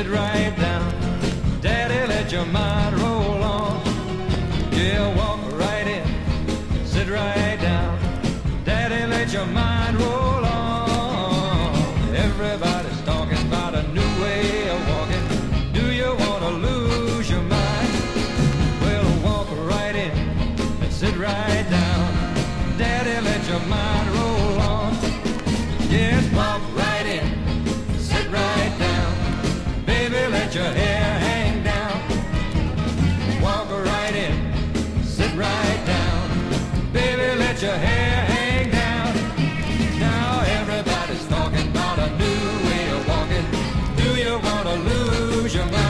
Sit right down. Daddy, let your mind roll on. Yeah, walk right in, sit right down. Daddy, let your mind roll on. Everybody's talking about a new way of walking. Do you want to lose your mind? Well, walk right in and sit right down. Daddy, let your mind roll Jump.